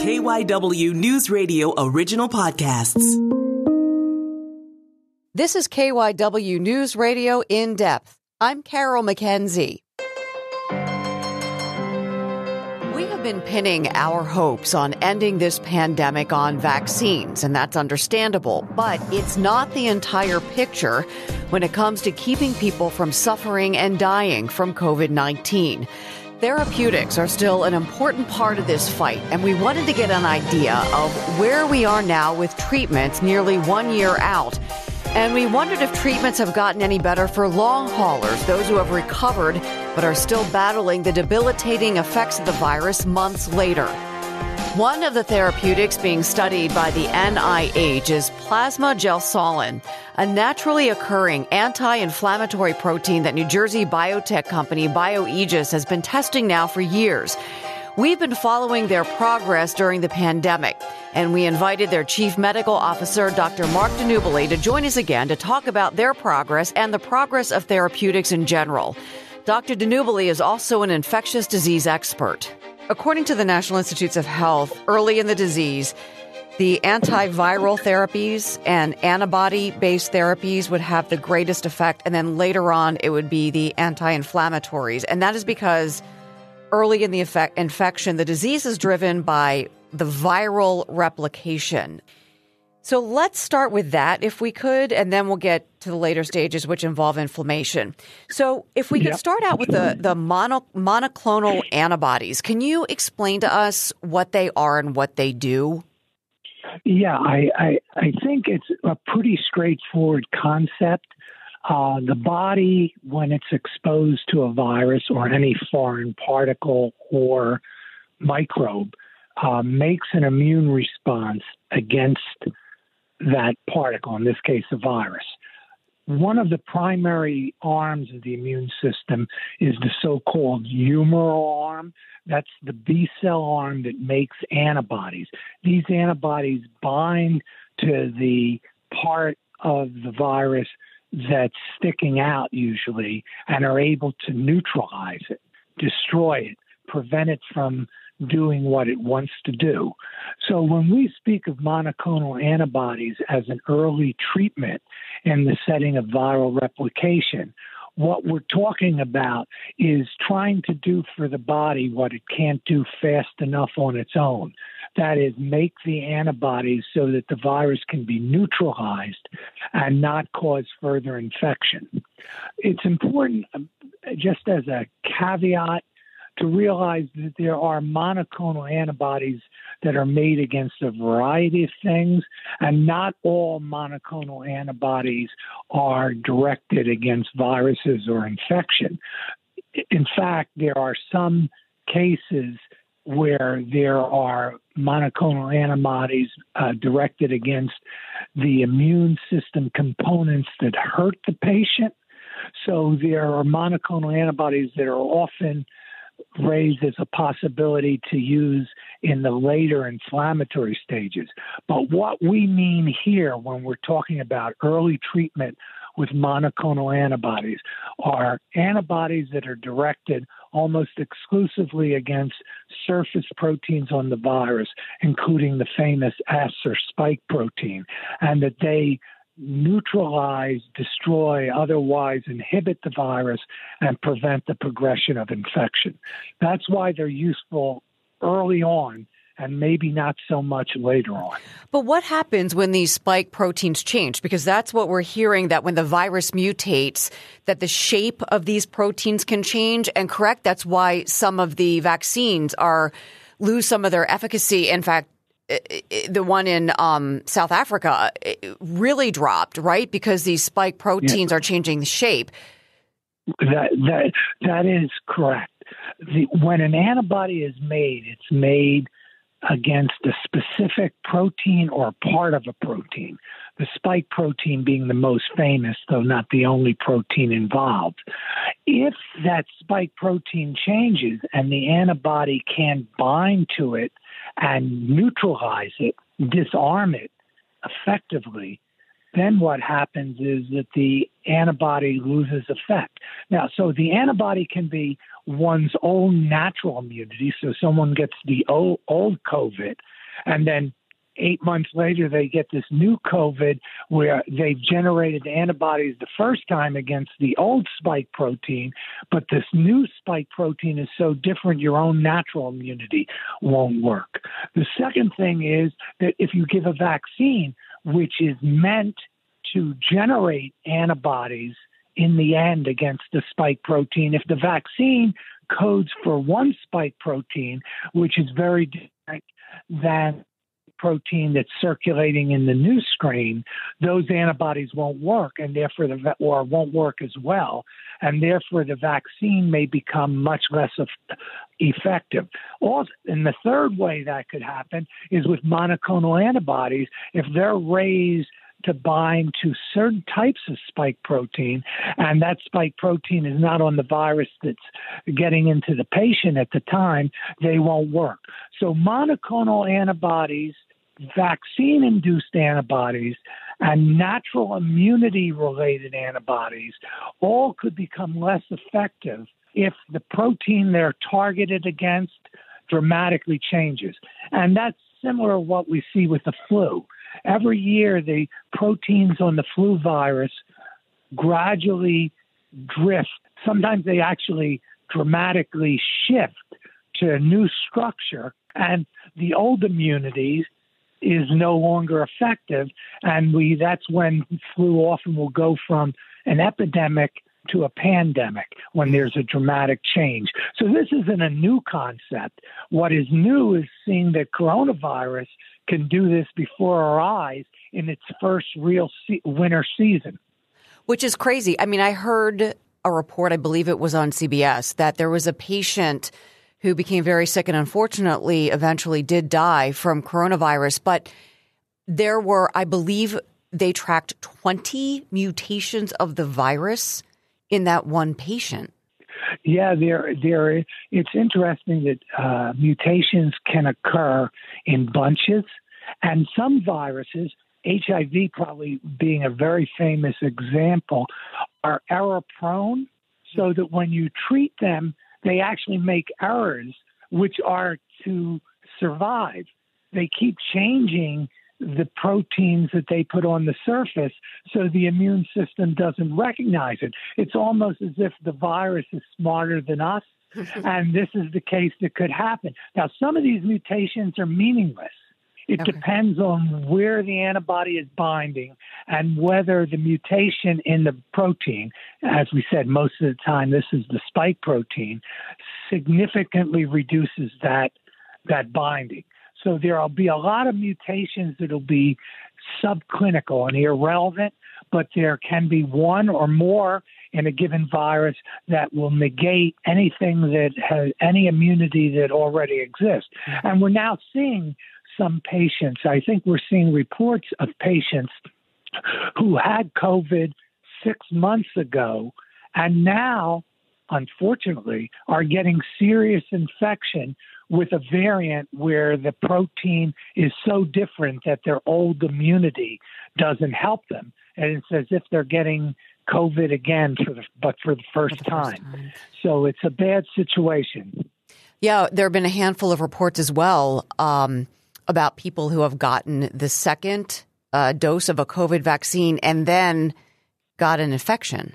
KYW News Radio original podcasts. This is KYW News Radio in depth. I'm Carol McKenzie. We have been pinning our hopes on ending this pandemic on vaccines, and that's understandable, but it's not the entire picture when it comes to keeping people from suffering and dying from COVID 19. Therapeutics are still an important part of this fight, and we wanted to get an idea of where we are now with treatments nearly one year out. And we wondered if treatments have gotten any better for long haulers, those who have recovered but are still battling the debilitating effects of the virus months later. One of the therapeutics being studied by the NIH is plasma gelsolin, a naturally occurring anti-inflammatory protein that New Jersey biotech company BioAegis has been testing now for years. We've been following their progress during the pandemic, and we invited their chief medical officer, Dr. Mark DiNubile, to join us again to talk about their progress and the progress of therapeutics in general. Dr. DiNubile is also an infectious disease expert. According to the National Institutes of Health, early in the disease, the antiviral therapies and antibody based therapies would have the greatest effect. And then later on, it would be the anti inflammatories. And that is because early in the infection, the disease is driven by the viral replication. So let's start with that, if we could, and then we'll get to the later stages, which involve inflammation. So, if we could yep. start out with the the mono, monoclonal antibodies, can you explain to us what they are and what they do? Yeah, I I, I think it's a pretty straightforward concept. Uh, the body, when it's exposed to a virus or any foreign particle or microbe, uh, makes an immune response against that particle, in this case, a virus. One of the primary arms of the immune system is the so called humoral arm. That's the B cell arm that makes antibodies. These antibodies bind to the part of the virus that's sticking out usually and are able to neutralize it, destroy it, prevent it from doing what it wants to do. So when we speak of monoclonal antibodies as an early treatment in the setting of viral replication, what we're talking about is trying to do for the body what it can't do fast enough on its own. That is, make the antibodies so that the virus can be neutralized and not cause further infection. It's important, uh, just as a caveat, to realize that there are monoclonal antibodies that are made against a variety of things, and not all monoclonal antibodies are directed against viruses or infection. In fact, there are some cases where there are monoclonal antibodies uh, directed against the immune system components that hurt the patient. So there are monoclonal antibodies that are often raised as a possibility to use in the later inflammatory stages. But what we mean here when we're talking about early treatment with monoclonal antibodies are antibodies that are directed almost exclusively against surface proteins on the virus, including the famous S or spike protein, and that they neutralize, destroy, otherwise inhibit the virus and prevent the progression of infection. That's why they're useful early on and maybe not so much later on. But what happens when these spike proteins change? Because that's what we're hearing that when the virus mutates, that the shape of these proteins can change. And correct, that's why some of the vaccines are lose some of their efficacy. In fact, the one in um, South Africa really dropped, right? Because these spike proteins yeah. are changing the shape. That that that is correct. The, when an antibody is made, it's made against a specific protein or part of a protein. The spike protein being the most famous, though not the only protein involved. If that spike protein changes and the antibody can bind to it and neutralize it, disarm it effectively, then what happens is that the antibody loses effect. Now, so the antibody can be one's own natural immunity. So someone gets the old, old COVID, and then eight months later they get this new COVID where they've generated antibodies the first time against the old spike protein, but this new spike protein is so different your own natural immunity won't work. The second thing is that if you give a vaccine, which is meant to generate antibodies in the end against the spike protein, if the vaccine codes for one spike protein, which is very different than protein that's circulating in the new strain, those antibodies won't work, and therefore the or won't work as well, and therefore the vaccine may become much less effective. Also, and the third way that could happen is with monoclonal antibodies if they're raised to bind to certain types of spike protein, and that spike protein is not on the virus that's getting into the patient at the time, they won't work. So, monoclonal antibodies vaccine induced antibodies and natural immunity related antibodies all could become less effective if the protein they're targeted against dramatically changes. And that's similar to what we see with the flu. Every year, the proteins on the flu virus gradually drift. Sometimes they actually dramatically shift to a new structure. And the old immunities is no longer effective, and we that's when flu often will go from an epidemic to a pandemic when there's a dramatic change. So this isn't a new concept. What is new is seeing that coronavirus can do this before our eyes in its first real se- winter season. Which is crazy. I mean, I heard a report, I believe it was on CBS, that there was a patient who became very sick and unfortunately eventually did die from coronavirus. But there were, I believe, they tracked 20 mutations of the virus in that one patient. Yeah, there, there. It's interesting that uh, mutations can occur in bunches, and some viruses, HIV probably being a very famous example, are error prone, so that when you treat them, they actually make errors which are to survive. They keep changing the proteins that they put on the surface so the immune system doesn't recognize it. It's almost as if the virus is smarter than us. and this is the case that could happen. Now, some of these mutations are meaningless. It okay. depends on where the antibody is binding and whether the mutation in the protein, as we said, most of the time this is the spike protein, significantly reduces that that binding. So there'll be a lot of mutations that'll be subclinical and irrelevant, but there can be one or more in a given virus that will negate anything that has any immunity that already exists. And we're now seeing some patients. I think we're seeing reports of patients who had COVID six months ago and now, unfortunately, are getting serious infection with a variant where the protein is so different that their old immunity doesn't help them. And it's as if they're getting COVID again for the but for the first, for the time. first time. So it's a bad situation. Yeah, there have been a handful of reports as well. Um, about people who have gotten the second uh, dose of a COVID vaccine and then got an infection.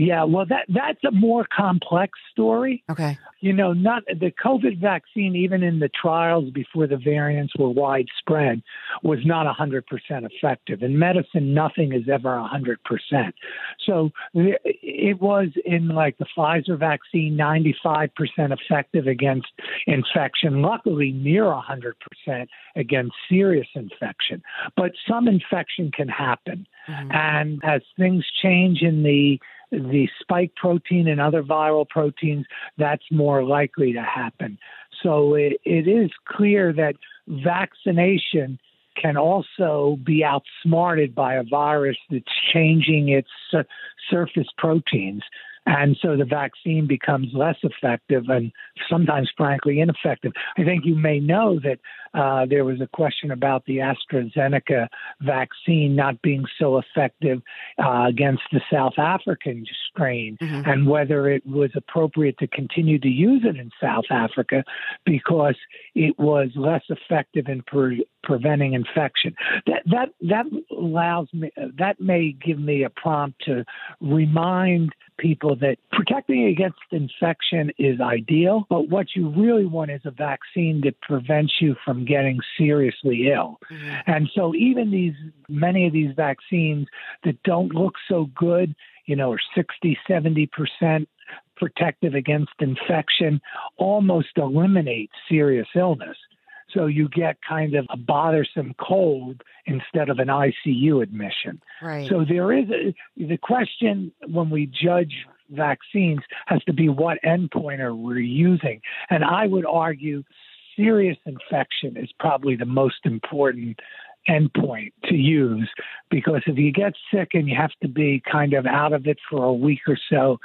Yeah, well, that that's a more complex story. Okay. You know, not the COVID vaccine, even in the trials before the variants were widespread, was not 100% effective. In medicine, nothing is ever 100%. So it was in like the Pfizer vaccine, 95% effective against infection, luckily near 100% against serious infection. But some infection can happen. Mm-hmm. And as things change in the the spike protein and other viral proteins, that's more likely to happen. So it, it is clear that vaccination can also be outsmarted by a virus that's changing its surface proteins. And so the vaccine becomes less effective and sometimes, frankly, ineffective. I think you may know that uh, there was a question about the AstraZeneca vaccine not being so effective uh, against the South African strain mm-hmm. and whether it was appropriate to continue to use it in South Africa because it was less effective in pre- preventing infection. That that that allows me that may give me a prompt to remind people that protecting against infection is ideal, but what you really want is a vaccine that prevents you from getting seriously ill. Mm-hmm. And so even these many of these vaccines that don't look so good, you know, are 60, 70% protective against infection almost eliminate serious illness. So you get kind of a bothersome cold instead of an ICU admission. Right. So there is a, the question when we judge vaccines has to be what endpoint are we using. And I would argue serious infection is probably the most important endpoint to use because if you get sick and you have to be kind of out of it for a week or so,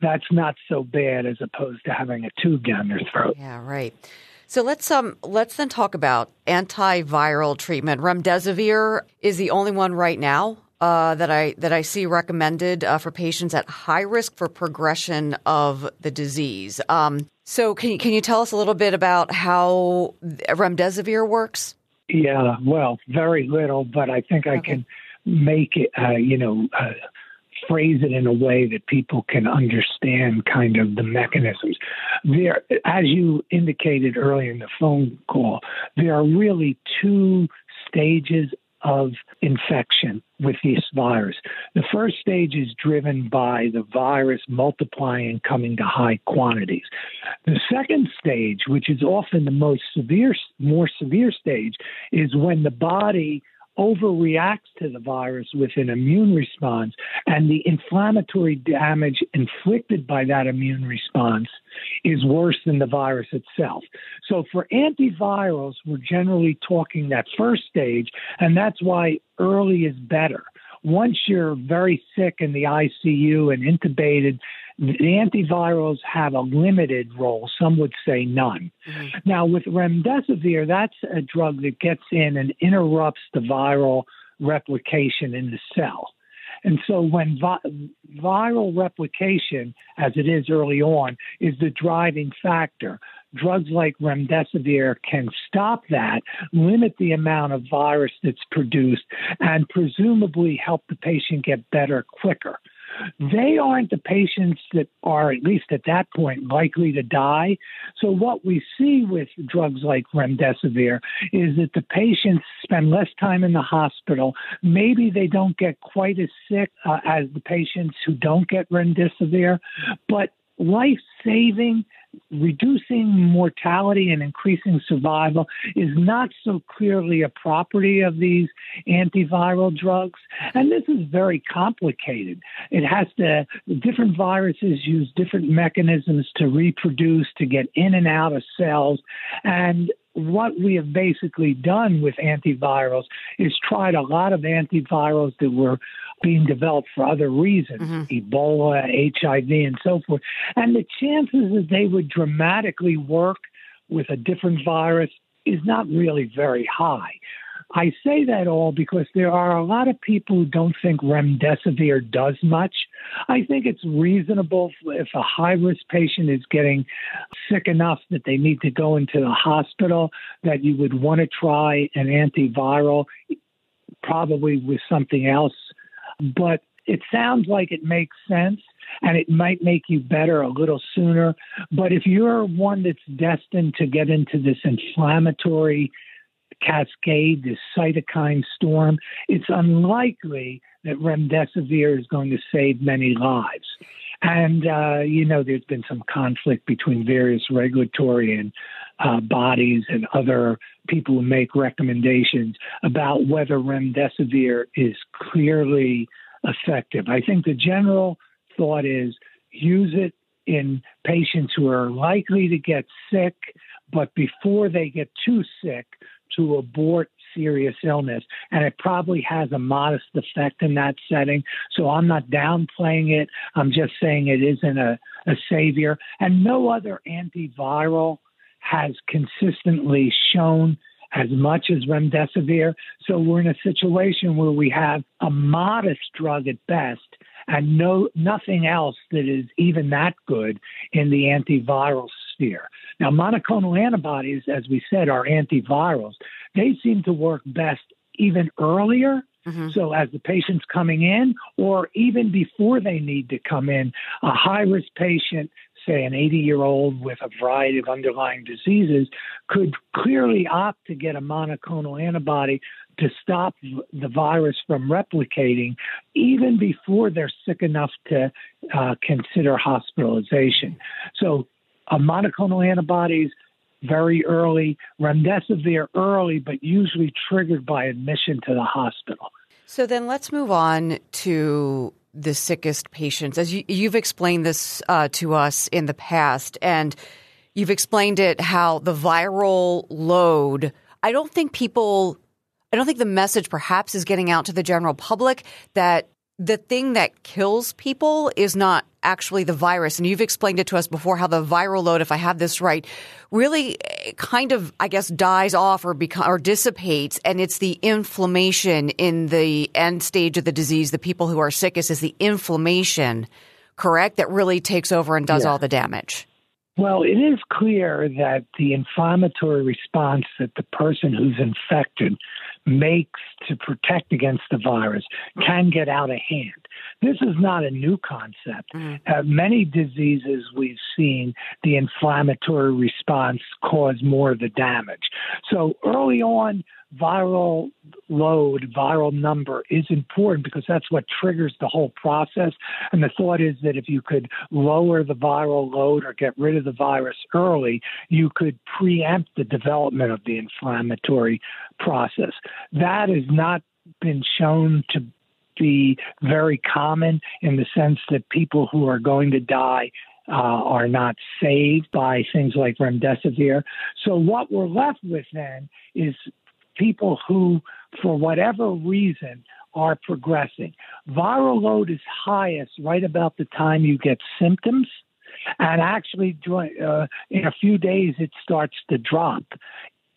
that's not so bad as opposed to having a tube down your throat. Yeah, right. So let's um let's then talk about antiviral treatment. Remdesivir is the only one right now uh, that I that I see recommended uh, for patients at high risk for progression of the disease. Um, so can you, can you tell us a little bit about how remdesivir works? Yeah, well, very little, but I think I can make it. Uh, you know uh, phrase it in a way that people can understand kind of the mechanisms. There, as you indicated earlier in the phone call, there are really two stages of infection with this virus. The first stage is driven by the virus multiplying and coming to high quantities. The second stage, which is often the most severe, more severe stage, is when the body overreacts to the virus with an immune response, and the inflammatory damage inflicted by that immune response is worse than the virus itself. So, for antivirals, we're generally talking that first stage, and that's why early is better. Once you're very sick in the ICU and intubated, the antivirals have a limited role. Some would say none. Mm-hmm. Now, with remdesivir, that's a drug that gets in and interrupts the viral replication in the cell. And so, when vi- viral replication, as it is early on, is the driving factor, drugs like remdesivir can stop that, limit the amount of virus that's produced, and presumably help the patient get better quicker. They aren't the patients that are, at least at that point, likely to die. So, what we see with drugs like remdesivir is that the patients spend less time in the hospital. Maybe they don't get quite as sick uh, as the patients who don't get remdesivir, but life saving reducing mortality and increasing survival is not so clearly a property of these antiviral drugs. And this is very complicated. It has to, different viruses use different mechanisms to reproduce, to get in and out of cells. And what we have basically done with antivirals is tried a lot of antivirals that were being developed for other reasons, mm-hmm. Ebola, HIV, and so forth. And the chances that they would dramatically work with a different virus is not really very high. I say that all because there are a lot of people who don't think remdesivir does much. I think it's reasonable if a high risk patient is getting sick enough that they need to go into the hospital that you would want to try an antiviral, probably with something else. But it sounds like it makes sense and it might make you better a little sooner. But if you're one that's destined to get into this inflammatory cascade, this cytokine storm, it's unlikely that remdesivir is going to save many lives. And, uh, you know, there's been some conflict between various regulatory and uh, bodies and other people who make recommendations about whether remdesivir is clearly effective. I think the general thought is use it in patients who are likely to get sick, but before they get too sick, to abort serious illness, and it probably has a modest effect in that setting. So I'm not downplaying it. I'm just saying it isn't a, a savior. And no other antiviral has consistently shown as much as remdesivir. So we're in a situation where we have a modest drug at best and no nothing else that is even that good in the antiviral Now monoclonal antibodies, as we said, are antivirals. They seem to work best even earlier Mm-hmm. So, as the patient's coming in, or even before they need to come in, a high risk patient say, an 80 year old with a variety of underlying diseases could clearly opt to get a monoclonal antibody to stop the virus from replicating even before they're sick enough to uh, consider hospitalization. So, uh, monoclonal antibodies very early, remdesivir early, but usually triggered by admission to the hospital. So then let's move on to the sickest patients. As you, have explained this uh, to us in the past, and you've explained it how the viral load. I don't think people. I don't think the message perhaps is getting out to the general public that the thing that kills people is not actually the virus. And you've explained it to us before how the viral load, if I have this right, really eh, kind of, I guess, dies off or become, or dissipates. And it's the inflammation in the end stage of the disease. The people who are sickest is the inflammation, correct? That really takes over and does yeah. all the damage. Well, it is clear that the inflammatory response that the person who's infected makes to protect against the virus can get out of hand. This is not a new concept. Mm. Uh, many diseases we've seen the inflammatory response cause more of the damage. So early on, viral load, viral number is important because that's what triggers the whole process. And the thought is that if you could lower the viral load or get rid of the virus early, you could preempt the development of the inflammatory process. That has not been shown to be very common in the sense that people who are going to die uh, are not saved by things like remdesivir. So what we're left with then is people who, for whatever reason, are progressing. Viral load is highest right about the time you get symptoms. And actually, uh, in a few days, it starts to drop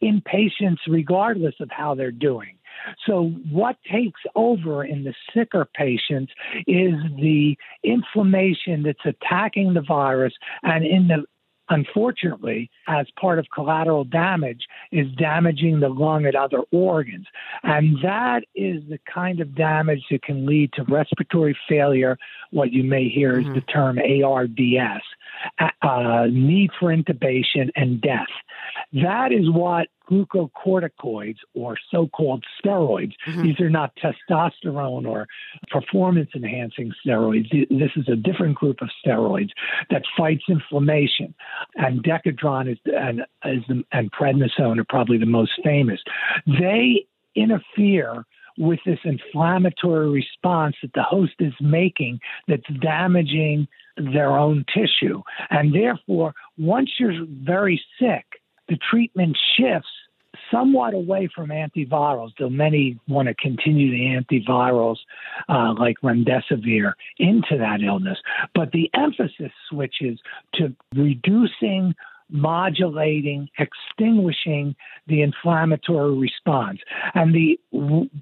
in patients, regardless of how they're doing. So, what takes over in the sicker patients is the inflammation that's attacking the virus, and in the unfortunately, as part of collateral damage, is damaging the lung and other organs. And that is the kind of damage that can lead to respiratory failure, what you may hear mm-hmm. is the term ARDS, uh, need for intubation, and death. That is what glucocorticoids or so called steroids. Mm-hmm. These are not testosterone or performance enhancing steroids. This is a different group of steroids that fights inflammation. And Decadron is, and, is the, and prednisone are probably the most famous. They interfere with this inflammatory response that the host is making that's damaging their own tissue. And therefore, once you're very sick, the treatment shifts somewhat away from antivirals, though many want to continue the antivirals uh, like remdesivir into that illness. But the emphasis switches to reducing modulating, extinguishing the inflammatory response. And the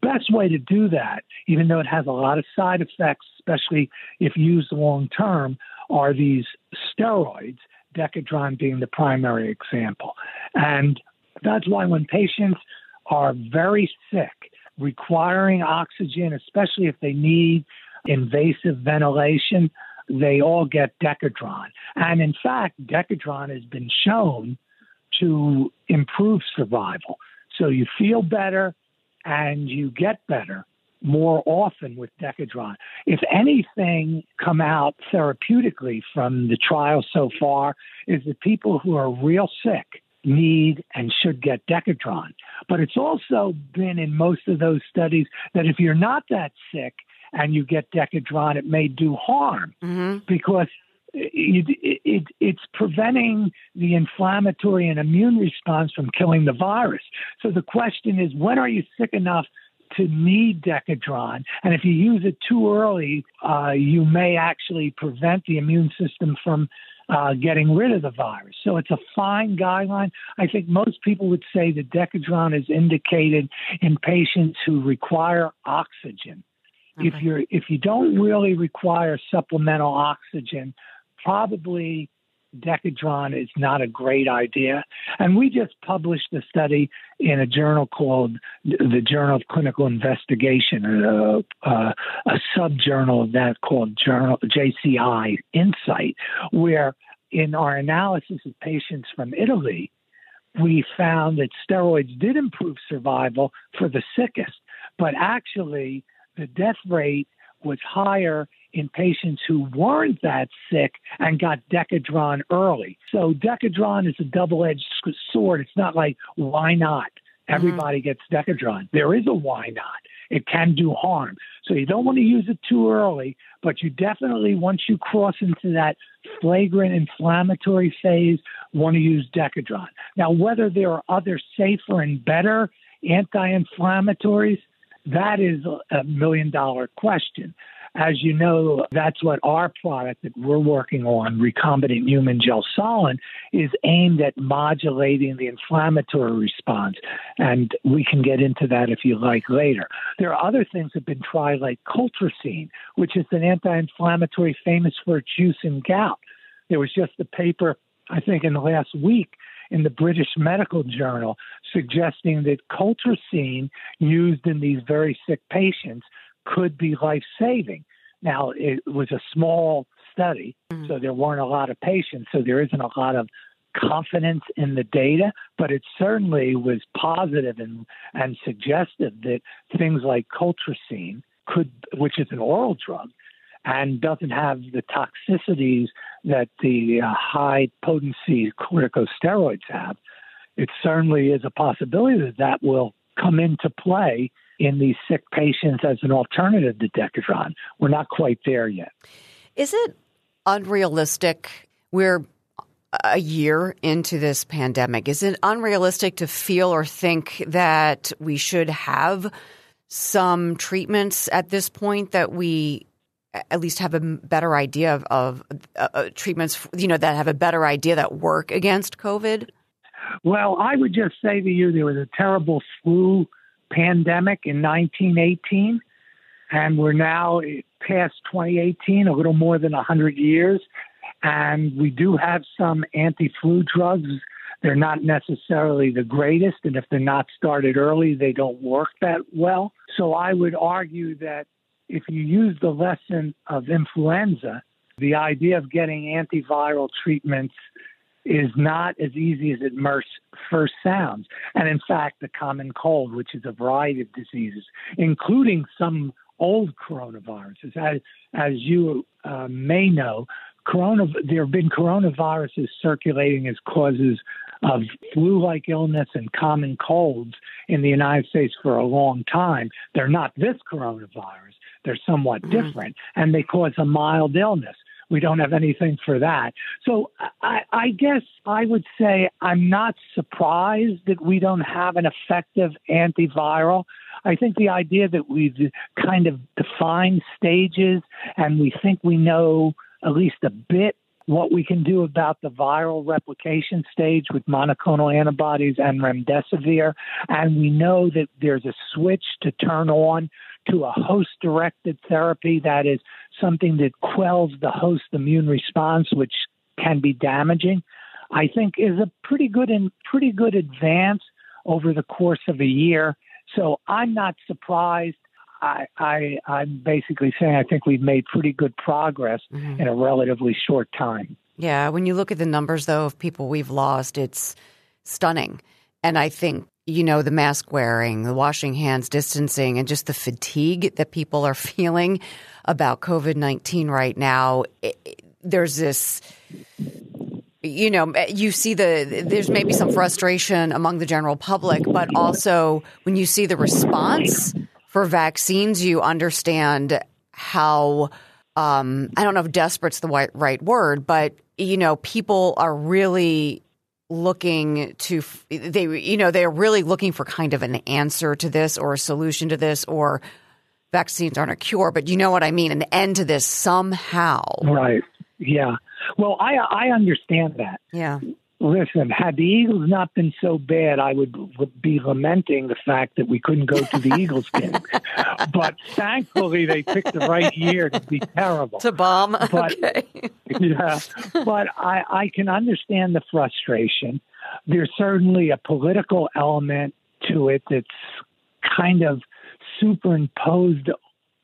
best way to do that, even though it has a lot of side effects, especially if used long term, are these steroids Decadron being the primary example. And that's why when patients are very sick, requiring oxygen, especially if they need invasive ventilation, they all get Decadron. And in fact, Decadron has been shown to improve survival. So you feel better and you get better more often with Decadron. If anything come out therapeutically from the trial so far is that people who are real sick need and should get Decadron. But it's also been in most of those studies that if you're not that sick and you get Decadron, it may do harm mm-hmm. because it, it, it's preventing the inflammatory and immune response from killing the virus. So the question is, when are you sick enough to need Decadron? And if you use it too early, uh, you may actually prevent the immune system from uh, getting rid of the virus. So it's a fine guideline. I think most people would say that Decadron is indicated in patients who require oxygen. Okay. If you're if you don't really require supplemental oxygen, probably Decadron is not a great idea. And we just published a study in a journal called the Journal of Clinical Investigation, a, a, a of that called Journal JCI Insight, where in our analysis of patients from Italy, we found that steroids did improve survival for the sickest, but actually the death rate was higher in patients who weren't that sick and got Decadron early. So Decadron is a double-edged sword. It's not like why not? Everybody mm-hmm. gets Decadron. There is a why not. It can do harm. So you don't want to use it too early, but you definitely, once you cross into that flagrant inflammatory phase, want to use Decadron. Now, whether there are other safer and better anti inflammatories, that is a million dollar question. As you know, that's what our product that we're working on, recombinant human gel gelsolin, is aimed at modulating the inflammatory response. And we can get into that if you like later. There are other things that have been tried, like colchicine, which is an anti inflammatory famous for its use in gout. There was just a paper, I think, in the last week in the British Medical Journal suggesting that colchicine used in these very sick patients could be life saving. Now, it was a small study, mm-hmm. so there weren't a lot of patients, so there isn't a lot of confidence in the data, but it certainly was positive and, and suggestive that things like colchicine could, which is an oral drug, and doesn't have the toxicities that the uh, high potency corticosteroids have. It certainly is a possibility that that will come into play in these sick patients as an alternative to Decadron. We're not quite there yet. Is it unrealistic? We're a year into this pandemic. Is it unrealistic to feel or think that we should have some treatments at this point that we at least have a better idea of, of uh, uh treatments, you know, that have a better idea that work against COVID? Well, I would just say to you, there was a terrible flu pandemic in 1918, and we're now past 2018, a little more than 100 years. And we do have some anti flu drugs. They're not necessarily the greatest, and if they're not started early, they don't work that well. So I would argue that if you use the lesson of influenza, the idea of getting antiviral treatments is not as easy as it first sounds. And in fact, the common cold, which is a variety of diseases, including some old coronaviruses, as, as you uh, may know, corona, there have been coronaviruses circulating as causes of flu like illness and common colds in the United States for a long time. They're not this coronavirus, they're somewhat mm-hmm. different, and they cause a mild illness. We don't have anything for that. So I, I guess I would say I'm not surprised that we don't have an effective antiviral. I think the idea that we've kind of defined stages and we think we know at least a bit what we can do about the viral replication stage with monoclonal antibodies and remdesivir. And we know that there's a switch to turn on to a host directed therapy that is something that quells the host immune response, which can be damaging, I think is a pretty good and pretty good advance over the course of a year. So I'm not surprised. I, I I'm basically saying I think we've made pretty good progress mm-hmm. in a relatively short time. Yeah, when you look at the numbers though of people we've lost, it's stunning. And I think you know, the mask wearing, the washing hands, distancing, and just the fatigue that people are feeling about COVID 19 right now. It, there's this, you know, you see the, there's maybe some frustration among the general public, but also when you see the response for vaccines, you understand how um, I don't know if desperate's the right word, but you know, people are really looking to they you know they're really looking for kind of an answer to this or a solution to this or vaccines aren't a cure but you know what i mean an end to this somehow. Right. Yeah. Well i i understand that. Yeah Listen, had the Eagles not been so bad, I would be lamenting the fact that we couldn't go to the Eagles game. But thankfully, they picked the right year to be terrible. To bomb. But, okay. yeah, but I, I can understand the frustration. There's certainly a political element to it that's kind of superimposed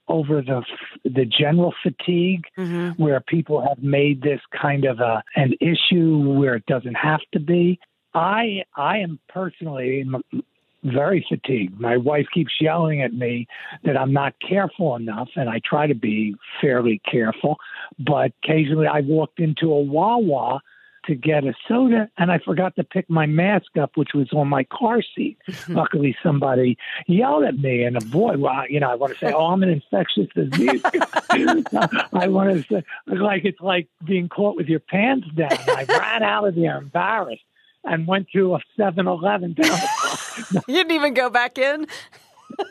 over the the general fatigue mm-hmm. where people have made this kind of a an issue where it doesn't have to be i i am personally very fatigued my wife keeps yelling at me that i'm not careful enough and i try to be fairly careful but occasionally i walked into a wawa to get a soda and I forgot to pick my mask up, which was on my car seat. Luckily, somebody yelled at me, and a boy, well, you know, I want to say, oh, I'm an infectious disease. I want to say, like it's like being caught with your pants down. I ran out of there embarrassed and went to a 7-Eleven down. you didn't even go back in.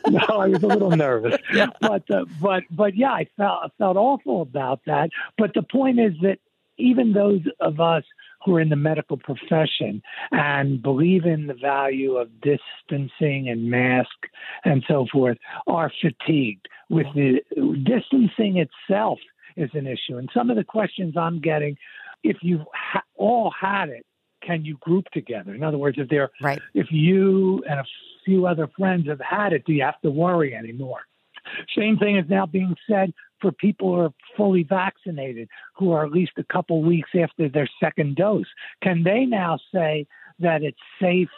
no, I was a little nervous, yeah. but uh, but but yeah, I felt felt awful about that. But the point is that even those of us who are in the medical profession and believe in the value of distancing and mask and so forth are fatigued with the distancing itself is an issue. And some of the questions I'm getting, if you've ha- all had it, can you group together? In other words, if they're right. if you and a few other friends have had it, do you have to worry anymore? Same thing is now being said for people who are fully vaccinated, who are at least a couple weeks after their second dose. Can they now say that it's safe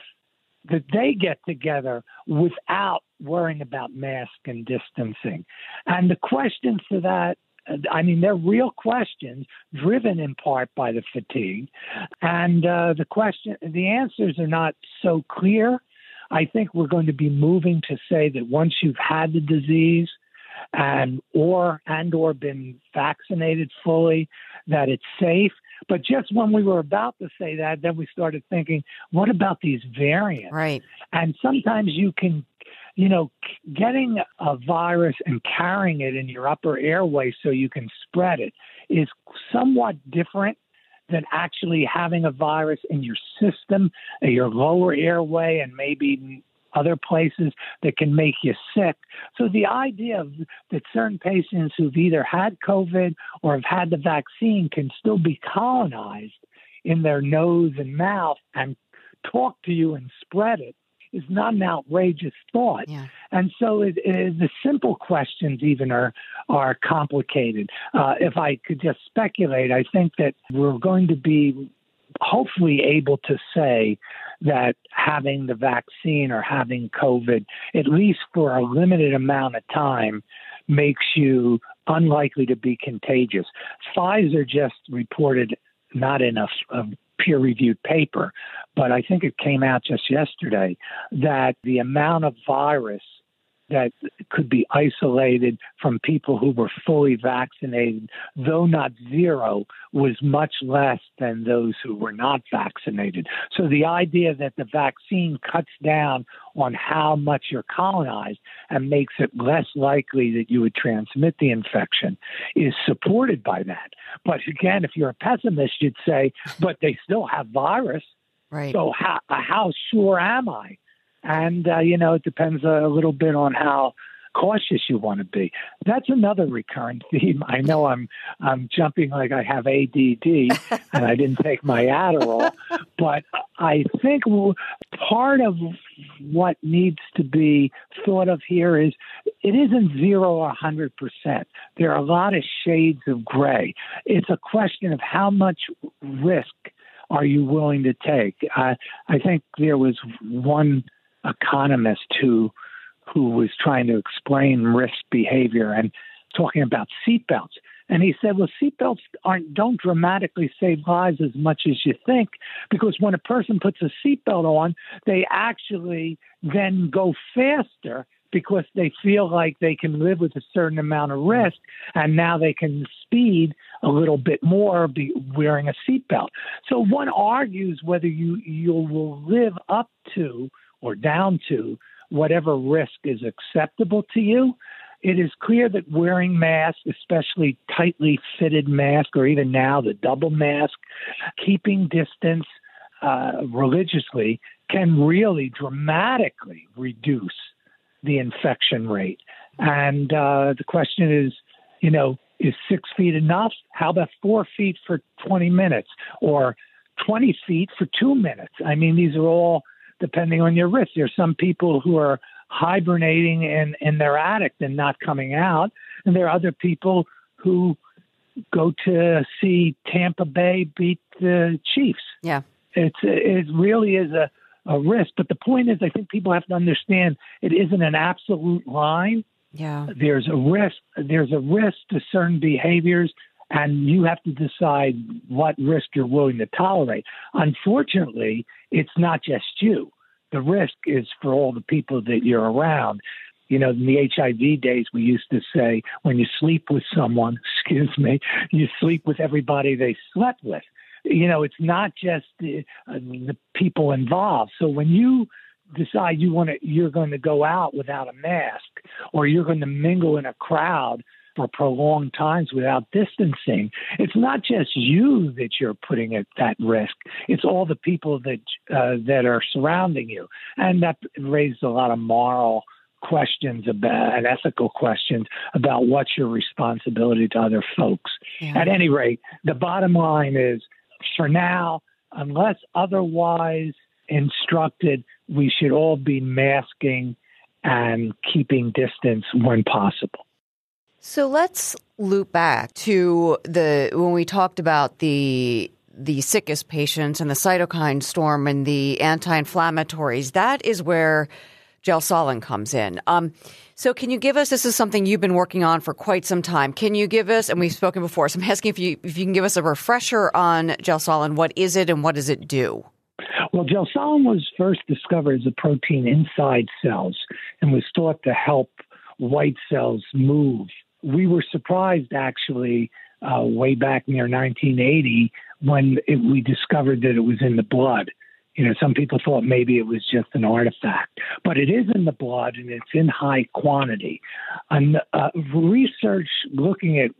that they get together without worrying about mask and distancing? And the questions to that I mean, they're real questions driven in part by the fatigue. And uh, the question, the answers are not so clear. I think we're going to be moving to say that once you've had the disease and or and or been vaccinated fully, that it's safe. But just when we were about to say that, then we started thinking, what about these variants? Right. And sometimes you can, you know, getting a virus and carrying it in your upper airway so you can spread it is somewhat different than actually having a virus in your system, your lower airway, and maybe other places that can make you sick. So the idea of that certain patients who've either had COVID or have had the vaccine can still be colonized in their nose and mouth and talk to you and spread it is not an outrageous thought. Yeah. And so it, it, the simple questions even are are complicated. Uh, if I could just speculate, I think that we're going to be hopefully able to say that having the vaccine or having COVID, at least for a limited amount of time, makes you unlikely to be contagious. Pfizer just reported, not in a, a peer reviewed paper, but I think it came out just yesterday that the amount of virus that could be isolated from people who were fully vaccinated, though not zero, was much less than those who were not vaccinated. So the idea that the vaccine cuts down on how much you're colonized and makes it less likely that you would transmit the infection is supported by that. But again, if you're a pessimist, you'd say, but they still have virus. Right. So how how sure am I? And, uh, you know, it depends a little bit on how cautious you want to be. That's another recurrent theme. I know I'm I'm jumping like I have ADD and I didn't take my Adderall, but I think part of what needs to be thought of here is it isn't zero or hundred percent. There are a lot of shades of gray. It's a question of how much risk are you willing to take. I I think there was one economist who who was trying to explain risk behavior and talking about seatbelts. And he said, well, seatbelts aren't don't dramatically save lives as much as you think, because when a person puts a seatbelt on, they actually then go faster because they feel like they can live with a certain amount of risk and now they can speed a little bit more be wearing a seatbelt. So one argues whether you you will live up to or down to whatever risk is acceptable to you. It is clear that wearing masks, especially tightly fitted mask, or even now the double mask, keeping distance uh, religiously, can really dramatically reduce the infection rate. And uh, the question is, you know, is six feet enough? How about four feet for 20 minutes or 20 feet for two minutes? I mean, these are all depending on your risk. There's some people who are hibernating in, in their attic and not coming out, and there are other people who go to see Tampa Bay beat the Chiefs. Yeah. It's it really is a, a risk. But the point is I think people have to understand it isn't an absolute line. Yeah. There's a risk there's a risk to certain behaviors and you have to decide what risk you're willing to tolerate. Unfortunately, it's not just you. The risk is for all the people that you're around. You know, in the HIV days, we used to say when you sleep with someone, excuse me, you sleep with everybody they slept with. You know, it's not just the, uh, the people involved. So when you decide you want to, you're going to go out without a mask, or you're going to mingle in a crowd for prolonged times without distancing, it's not just you that you're putting at that risk. It's all the people that uh, that are surrounding you, and that raises a lot of moral questions about and ethical questions about what's your responsibility to other folks. Yeah. At any rate, the bottom line is, for now, unless otherwise instructed, we should all be masking and keeping distance when possible. So let's loop back to the when we talked about the the sickest patients and the cytokine storm and the anti-inflammatories. That is where gelsolin comes in. Um, so can you give us? This is something you've been working on for quite some time. Can you give us? And we've spoken before. So I'm asking if you if you can give us a refresher on gelsolin. What is it and what does it do? Well, gelsolin was first discovered as a protein inside cells and was thought to help white cells move we were surprised actually uh, way back near 1980 when it, we discovered that it was in the blood. You know, some people thought maybe it was just an artifact, but it is in the blood and it's in high quantity. And uh, research looking at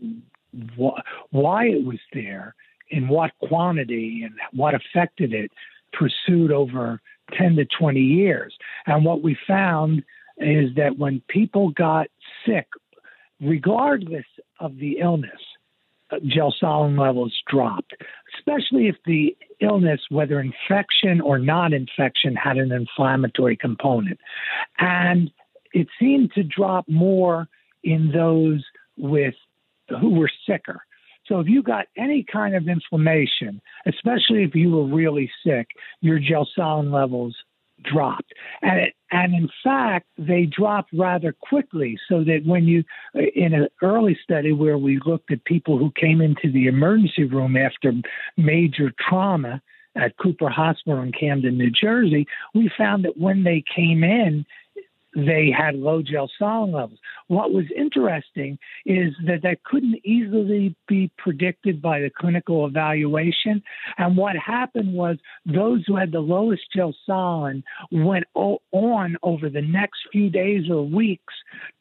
wh- why it was there, in what quantity, and what affected it pursued over 10 to 20 years. And what we found is that when people got sick regardless of the illness, uh, gelsolin levels dropped, especially if the illness, whether infection or non infection, had an inflammatory component. And it seemed to drop more in those with who were sicker. So if you got any kind of inflammation, especially if you were really sick, your gelsolin levels dropped. And, it, and in fact, they dropped rather quickly so that when you, in an early study where we looked at people who came into the emergency room after major trauma at Cooper Hospital in Camden, New Jersey, we found that when they came in, they had low gel gelsolin levels. What was interesting is that that couldn't easily be predicted by the clinical evaluation. And what happened was those who had the lowest gel gelsolin went on over the next few days or weeks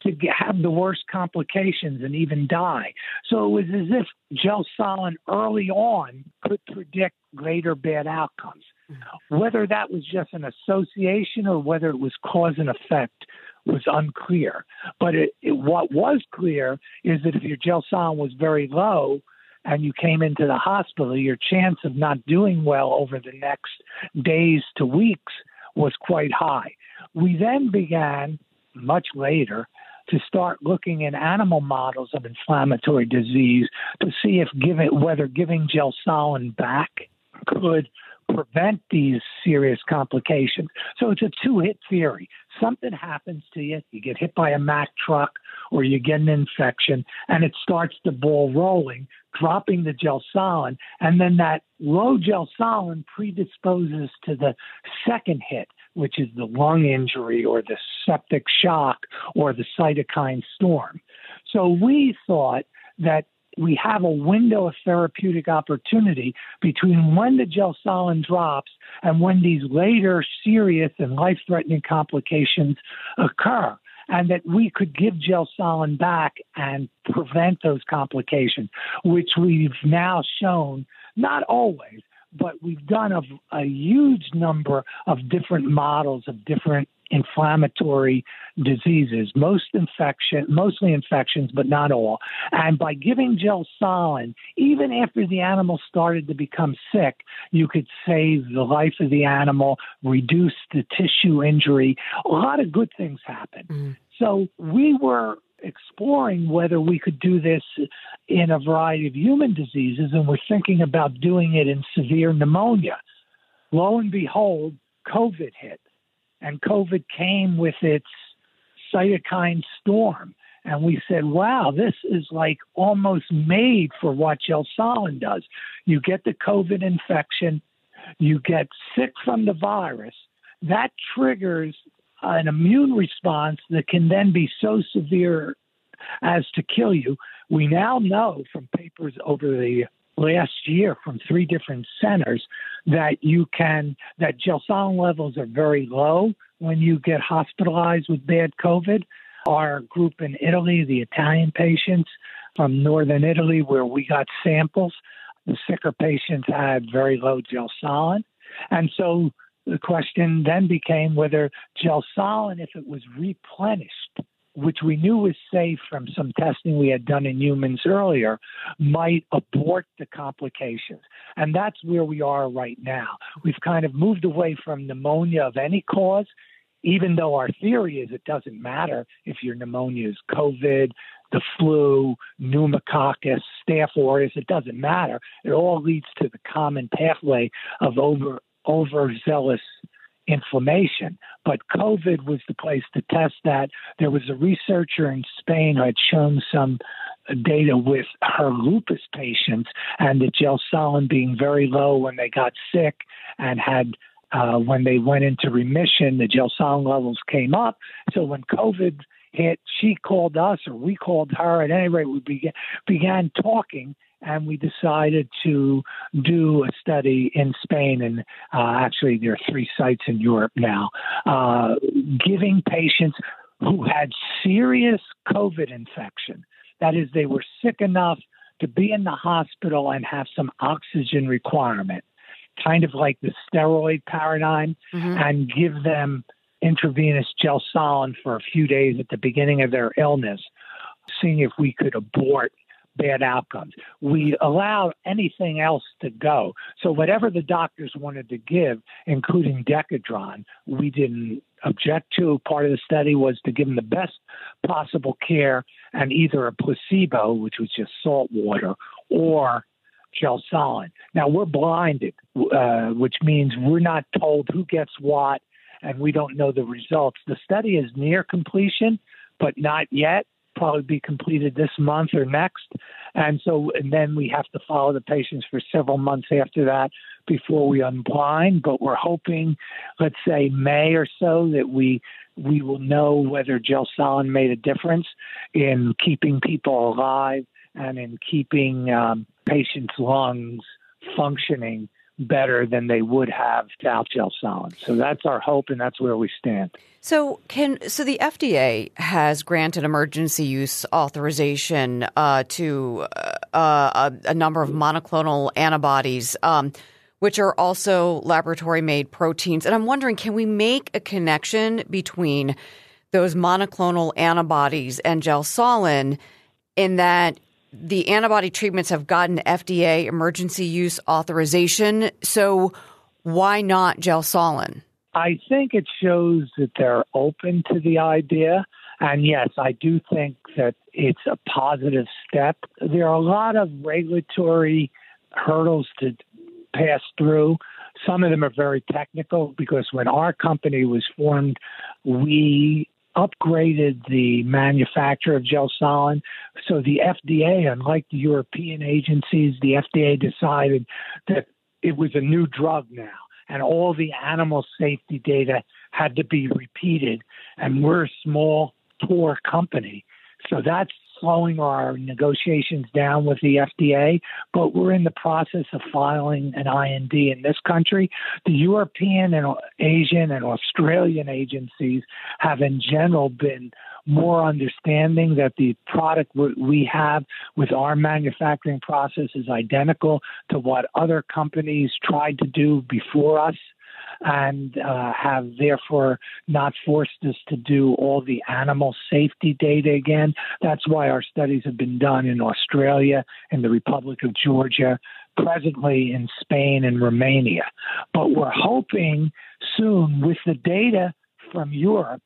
to have the worst complications and even die. So it was as if gel gelsolin early on could predict greater bad outcomes. Whether that was just an association or whether it was cause and effect was unclear. But it, it, what was clear is that if your gelsolin was very low and you came into the hospital, your chance of not doing well over the next days to weeks was quite high. We then began, much later, to start looking in animal models of inflammatory disease to see if giving whether giving gelsolin back could prevent these serious complications. So it's a two hit theory. Something happens to you, you get hit by a Mack truck or you get an infection, and it starts the ball rolling, dropping the gelsolin, and then that low gelsolin predisposes to the second hit. which is the lung injury or the septic shock or the cytokine storm. So we thought that we have a window of therapeutic opportunity between when the gelsolin drops and when these later serious and life threatening complications occur. And that we could give gelsolin back and prevent those complications, which we've now shown, not always, but we've done a, a huge number of different models of different inflammatory diseases, most infection, mostly infections, but not all. And by giving gelsolin, even after the animal started to become sick, you could save the life of the animal, reduce the tissue injury. A lot of good things happen. Mm. So we were exploring whether we could do this in a variety of human diseases, and we're thinking about doing it in severe pneumonia. Lo and behold, COVID hit and COVID came with its cytokine storm. And we said, wow, this is like almost made for what gelsolin does. You get the COVID infection, you get sick from the virus, that triggers an immune response that can then be so severe as to kill you. We now know from papers over the last year from three different centers that you can that gelsolin levels are very low when you get hospitalized with bad COVID. Our group in Italy, the Italian patients from northern Italy, where we got samples, the sicker patients had very low gelsolin. And so the question then became whether gelsolin, if it was replenished which we knew was safe from some testing we had done in humans earlier, might abort the complications. And that's where we are right now. We've kind of moved away from pneumonia of any cause, even though our theory is it doesn't matter if your pneumonia is COVID, the flu, pneumococcus, staph aureus, it doesn't matter. It all leads to the common pathway of over overzealous inflammation. But COVID was the place to test that. There was a researcher in Spain who had shown some data with her lupus patients and the gelsolin being very low when they got sick and had uh, when they went into remission, the gelsolin levels came up. So when COVID hit, she called us or we called her. At any rate, we began, began talking and we decided to do a study in Spain, and uh, actually there are three sites in Europe now, uh, giving patients who had serious COVID infection. That is, they were sick enough to be in the hospital and have some oxygen requirement, kind of like the steroid paradigm, mm-hmm. and give them intravenous gelsolin for a few days at the beginning of their illness, seeing if we could abort bad outcomes. We allowed anything else to go. So whatever the doctors wanted to give, including Decadron, we didn't object to. Part of the study was to give them the best possible care and either a placebo, which was just salt water, or gelsolin. Now we're blinded, uh, which means we're not told who gets what, and we don't know the results. The study is near completion, but not yet probably be completed this month or next. And so, and then we have to follow the patients for several months after that before we unblind. But we're hoping, let's say May or so, that we we will know whether gelsolin made a difference in keeping people alive and in keeping um, patients' lungs functioning better than they would have without gelsolin. So that's our hope, and that's where we stand. So can so the FDA has granted emergency use authorization uh, to uh, a, a, number of monoclonal antibodies. Um, which are also laboratory made proteins. And I'm wondering, can we make a connection between those monoclonal antibodies and gelsolin in that the antibody treatments have gotten FDA emergency use authorization. So why not gelsolin? I think it shows that they're open to the idea. And yes, I do think that it's a positive step. There are a lot of regulatory hurdles to pass through. Some of them are very technical because when our company was formed, we upgraded the manufacture of gelsolin. So the FDA, unlike the European agencies, the FDA decided that it was a new drug now, and all the animal safety data had to be repeated. And we're a small, poor company. So that's slowing our negotiations down with the FDA, but we're in the process of filing an IND in this country. The European and Asian and Australian agencies have, in general, been more understanding that the product we have with our manufacturing process is identical to what other companies tried to do before us and uh, have therefore not forced us to do all the animal safety data again. That's why our studies have been done in Australia and the Republic of Georgia, presently in Spain and Romania. But we're hoping soon with the data from Europe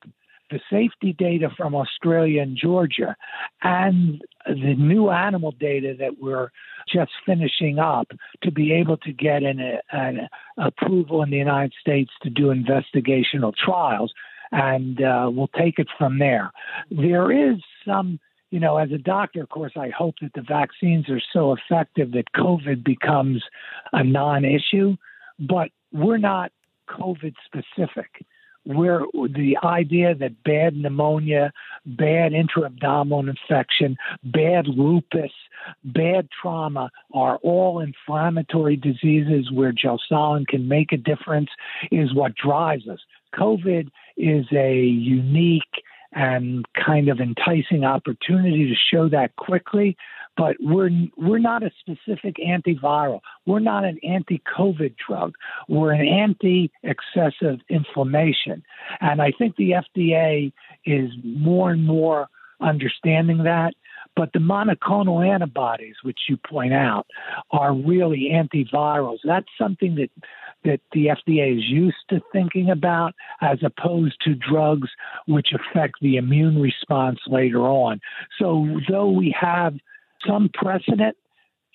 the safety data from Australia and Georgia and the new animal data that we're just finishing up to be able to get an, an approval in the United States to do investigational trials. And uh, we'll take it from there. There is some you know, as a doctor, of course, I hope that the vaccines are so effective that COVID becomes a non issue, but we're not COVID specific where the idea that bad pneumonia, bad intra-abdominal infection, bad lupus, bad trauma are all inflammatory diseases where gelsolin can make a difference is what drives us. COVID is a unique and kind of enticing opportunity to show that quickly but we're we're not a specific antiviral. We're not an anti-COVID drug. We're an anti-excessive inflammation, and I think the FDA is more and more understanding that. But the monoclonal antibodies, which you point out, are really antivirals. That's something that that the FDA is used to thinking about, as opposed to drugs which affect the immune response later on. So, though we have some precedent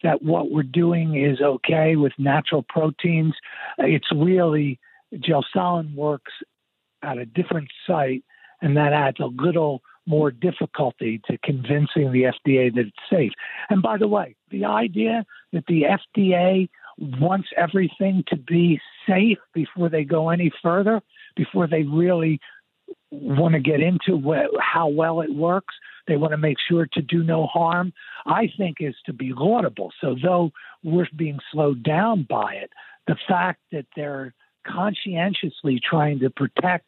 that what we're doing is okay with natural proteins. It's really gelsolin works at a different site, and that adds a little more difficulty to convincing the FDA that it's safe. And by the way, the idea that the FDA wants everything to be safe before they go any further, before they really want to get into how well it works, they want to make sure to do no harm, I think is to be laudable. So, though we're being slowed down by it, the fact that they're conscientiously trying to protect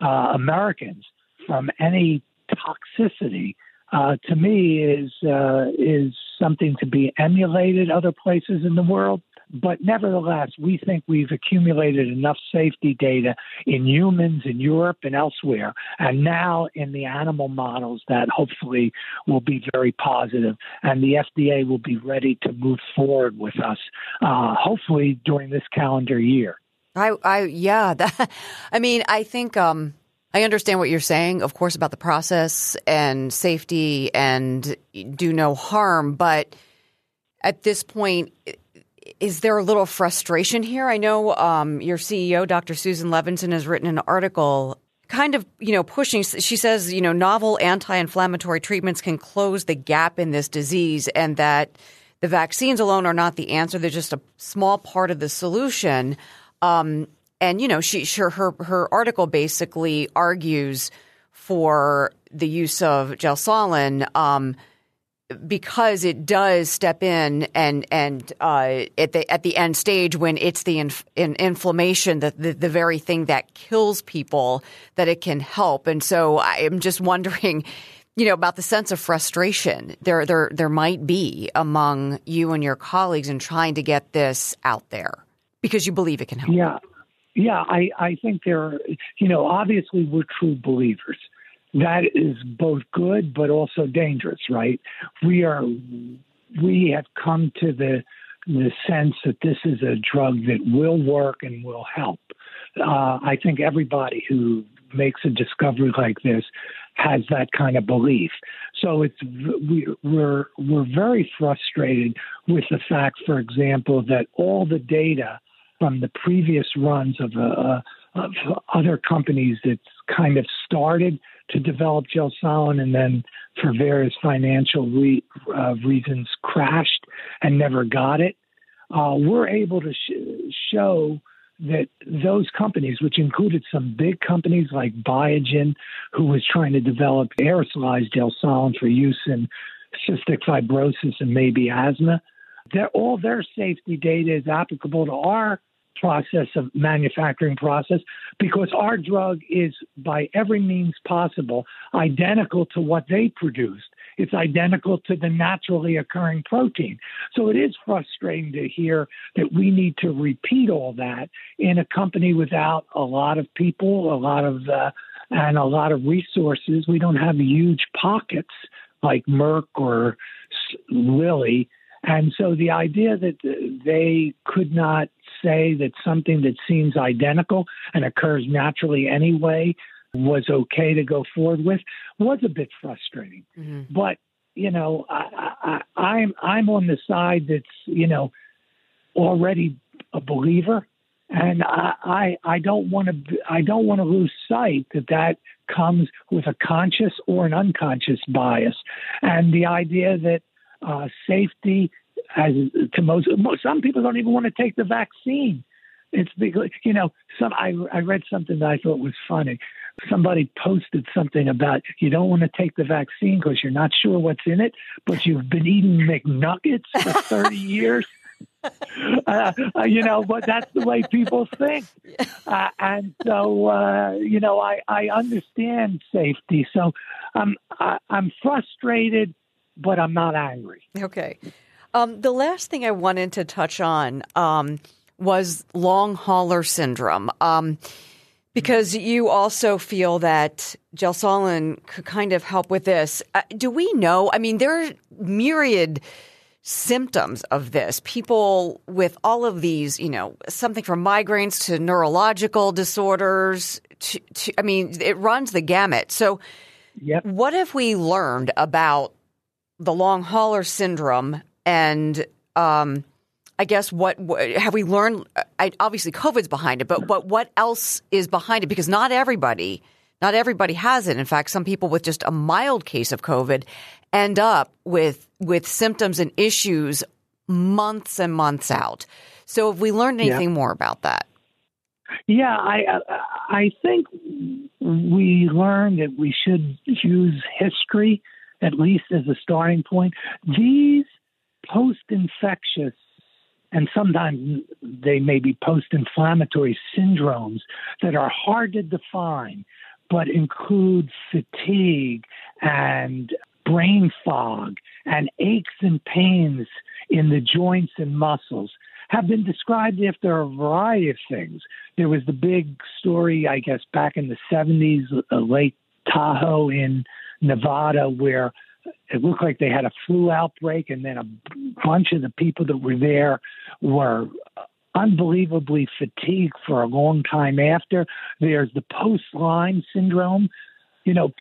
uh, Americans from any toxicity, uh, to me, is uh, is something to be emulated other places in the world. But nevertheless, we think we've accumulated enough safety data in humans in Europe and elsewhere, and now in the animal models that hopefully will be very positive, and the FDA will be ready to move forward with us, uh, hopefully during this calendar year. I, I, yeah, that, I mean, I think, um, I understand what you're saying, of course, about the process and safety and do no harm, but at this point, is there a little frustration here? I know um, your CEO, Dr. Susan Levinson, has written an article kind of, you know, pushing. She says, you know, novel anti inflammatory treatments can close the gap in this disease and that the vaccines alone are not the answer. They're just a small part of the solution. Um, and, you know, she, sure, her, her article basically argues for the use of gelsolin. Um, because it does step in and and uh, at the at the end stage when it's the inf- in inflammation the, the, the very thing that kills people that it can help. And so I'm just wondering you know about the sense of frustration there there there might be among you and your colleagues in trying to get this out there because you believe it can help. Yeah. Yeah I I think there are, you know obviously we're true believers that is both good but also dangerous, right? We are we have come to the the sense that this is a drug that will work and will help. Uh, I think everybody who makes a discovery like this has that kind of belief. So it's we, we're we're very frustrated with the fact, for example, that all the data from the previous runs of, uh, of other companies that's kind of started to develop gelsolin and then for various financial re- uh, reasons crashed and never got it. Uh, we're able to sh- show that those companies, which included some big companies like Biogen, who was trying to develop aerosolized gelsolin for use in cystic fibrosis and maybe asthma, that all their safety data is applicable to our process of manufacturing process because our drug is by every means possible identical to what they produced. It's identical to the naturally occurring protein. So it is frustrating to hear that we need to repeat all that in a company without a lot of people a lot of uh, and a lot of resources. We don't have huge pockets like Merck or Lilly and so the idea that they could not say that something that seems identical and occurs naturally anyway was okay to go forward with was a bit frustrating. Mm-hmm. But you know, I, I, I'm I'm on the side that's you know already a believer, and I I, I don't want to I don't want to lose sight that that comes with a conscious or an unconscious bias, and the idea that uh, safety as to most. Some people don't even want to take the vaccine. It's because you know some. I I read something that I thought was funny. Somebody posted something about you don't want to take the vaccine because you're not sure what's in it, but you've been eating McNuggets for 30 years. Uh, uh, you know, but that's the way people think. Uh, and so, uh, you know, I, I understand safety. So I'm, I, I'm frustrated, but I'm not angry. Okay. Um, the last thing I wanted to touch on um, was long hauler syndrome. Um, because you also feel that gelsolin could kind of help with this. Uh, do we know? I mean, there are myriad symptoms of this. People with all of these, you know, something from migraines to neurological disorders. To, to, I mean, it runs the gamut. So, yep. what have we learned about the long hauler syndrome and um, I guess what, what, have we learned? I, obviously, COVID's behind it, but but what else is behind it? Because not everybody, not everybody has it. In fact, some people with just a mild case of COVID end up with with symptoms and issues months and months out. So, have we learned anything yeah. more about that? Yeah, I I think we learned that we should use history at least as a starting point. These post infectious and sometimes they may be post inflammatory syndromes that are hard to define, but include fatigue and brain fog and aches and pains in the joints and muscles have been described after a variety of things. There was the big story, I guess, back in the 70s, uh, Lake Tahoe in Nevada, where it looked like they had a flu outbreak, and then a bunch of the people that were there were unbelievably fatigued for a long time after. There's the post Lyme syndrome. You know,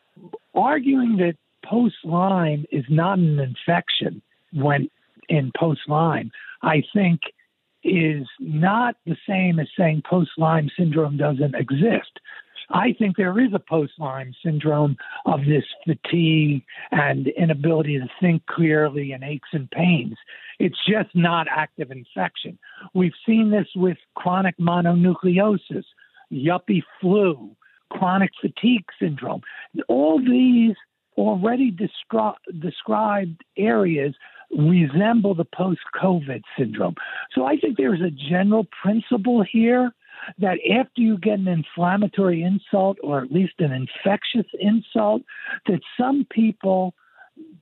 arguing that post Lyme is not an infection when in post Lyme, I think is not the same as saying post Lyme syndrome doesn't exist. I think there is a post Lyme syndrome of this fatigue and inability to think clearly and aches and pains. It's just not active infection. We've seen this with chronic mononucleosis, yuppie flu, chronic fatigue syndrome. All these already descri- described areas resemble the post COVID syndrome. So I think there's a general principle here that after you get an inflammatory insult or at least an infectious insult, that some people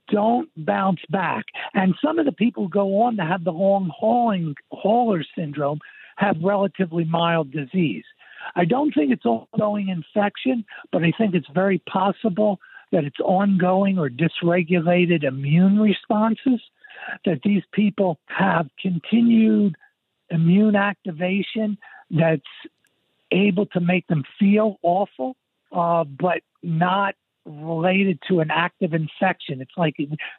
don't bounce back. And some of the people who go on to have the long hauling hauler syndrome have relatively mild disease. I don't think it's ongoing infection, but I think it's very possible that it's ongoing or dysregulated immune responses, that these people have continued immune activation that's able to make them feel awful, uh, but not related to an active infection. It's like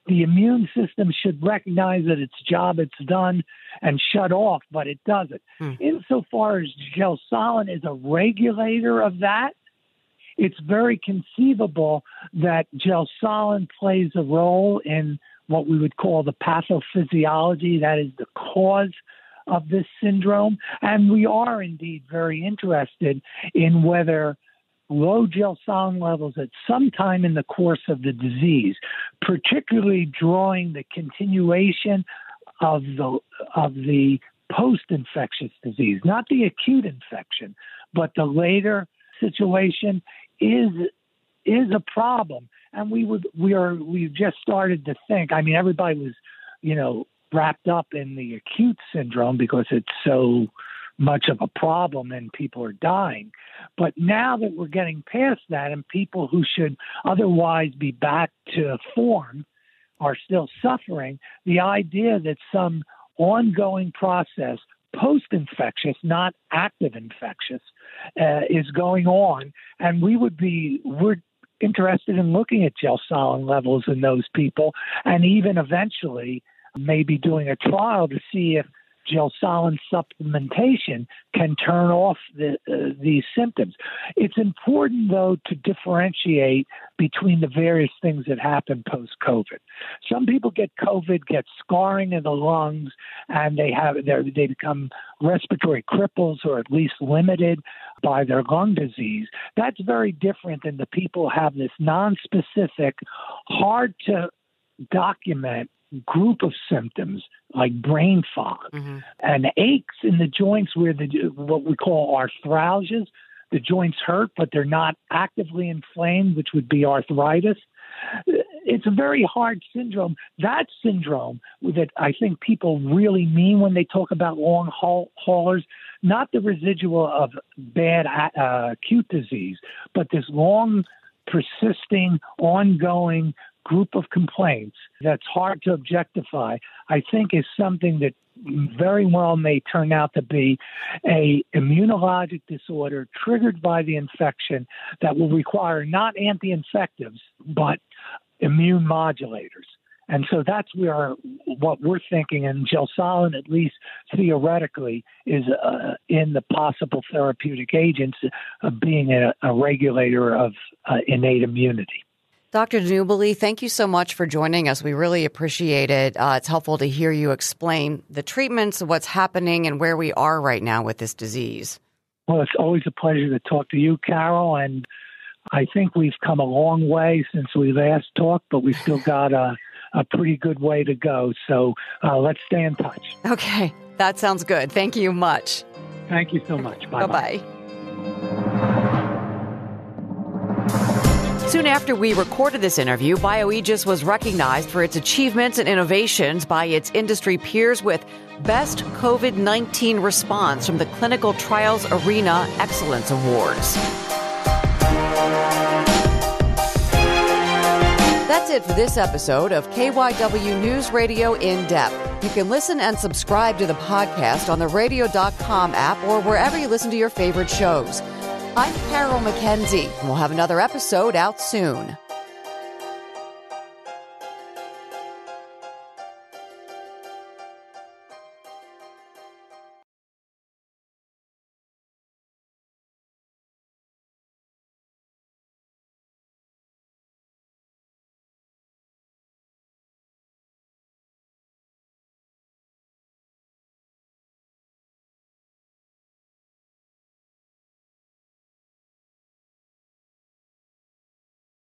the immune system should recognize that its job it's done and shut off, but it doesn't. Hmm. Insofar as gelsolin is a regulator of that, it's very conceivable that gelsolin plays a role in what we would call the pathophysiology, that is the cause of this syndrome. And we are indeed very interested in whether low gelsolin levels at some time in the course of the disease, particularly drawing the continuation of the of the post-infectious disease, not the acute infection, but the later situation is is a problem. And we would we are we've just started to think. I mean, everybody was, you know, wrapped up in the acute syndrome because it's so much of a problem and people are dying. But now that we're getting past that and people who should otherwise be back to form are still suffering, the idea that some ongoing process post infectious, not active infectious, uh, is going on. And we would be, we're interested in looking at gelsolin levels in those people and even eventually maybe doing a trial to see if gelsolin supplementation can turn off the, uh, these symptoms. It's important, though, to differentiate between the various things that happen post COVID. Some people get COVID, get scarring in the lungs, and they have they become respiratory cripples or at least limited by their lung disease. That's very different than the people have this non-specific, hard to document group of symptoms like brain fog mm-hmm. and aches in the joints where the what we call arthralgias. The joints hurt, but they're not actively inflamed, which would be arthritis. It's a very hard syndrome. That syndrome that I think people really mean when they talk about long haul- haulers, not the residual of bad uh, acute disease, but this long, persisting, ongoing group of complaints that's hard to objectify, I think is something that very well may turn out to be a immunologic disorder triggered by the infection that will require not anti-infectives but immune modulators. And so that's where what we're thinking, and gelsolin, at least theoretically, is uh, in the possible therapeutic agents of being a, a regulator of uh, innate immunity. Dr. DiNubile, thank you so much for joining us. We really appreciate it. Uh, it's helpful to hear you explain the treatments, what's happening, and where we are right now with this disease. Well, it's always a pleasure to talk to you, Carol. And I think we've come a long way since we last talked, but we've still got a, a pretty good way to go. So uh, let's stay in touch. Okay, that sounds good. Thank you much. Thank you so much. Bye bye. Soon after we recorded this interview, BioAegis was recognized for its achievements and innovations by its industry peers with Best COVID 19 Response from the Clinical Trials Arena Excellence Awards. That's it for this episode of KYW News Radio In Depth. You can listen and subscribe to the podcast on the radio.com app or wherever you listen to your favorite shows. I'm Carol McKenzie, and we'll have another episode out soon.